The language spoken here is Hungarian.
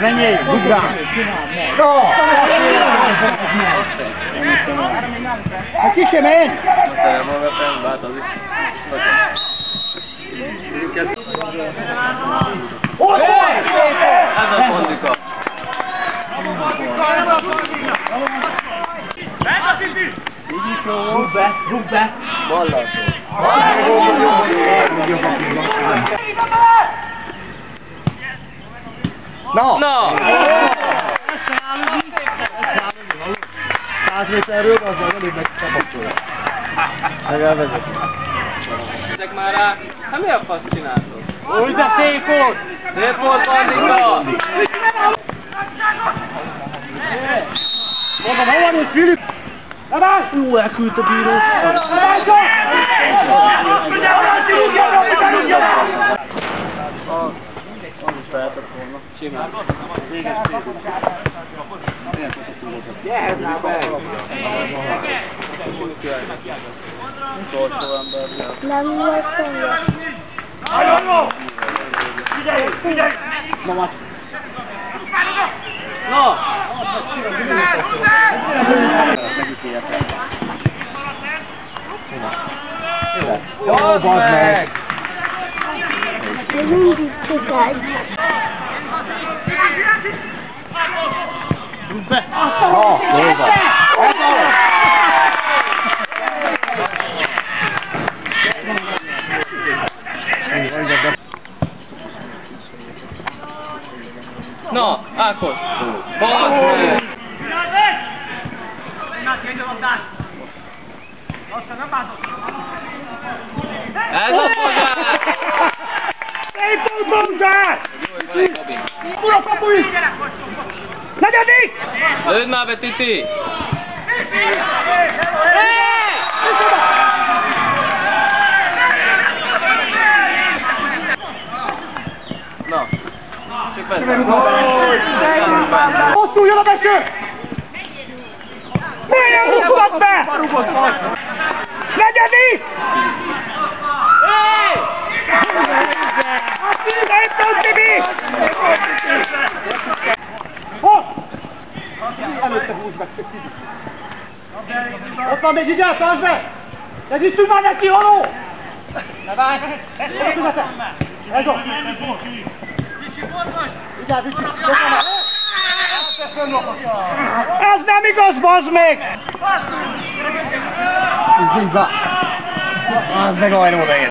Menjél, dugd rá! No! Hát ki sem menj! Ott vagy! Ez a fondika. Rúg be, rúg be! Na! Na! Száz méterről az az előbb megkapcsolja. Meg elvezeti. Ezek már rá. Hát mi a fasz csináltok? Úgy de szép volt! Szép volt, Bandika! Mondom, hol van itt Filip? Ú, elküldt a bíró. Simán. Jöhet meg! Utolsó ember. Nem lesz olyan. Mama. Na! Jó, bazd meg! Ez mindig cigány. Na, jó van. Ez az! Na, Ákos! Bazd meg! Ez a fogás! Szép volt hozzá! Jó, hogy van egy kabin. Ura kapu is! Negyedik! Lőd már be, Titi! Na. Hosszú jön a beső! Milyen rúgott be? Negyedik! Attends, mais Didier, ça va T'as dit tout mal à qui en Ça va Tout à fait. Raison. Ez nem igaz, bazd meg! Ez így van. Az meg olyan odaér.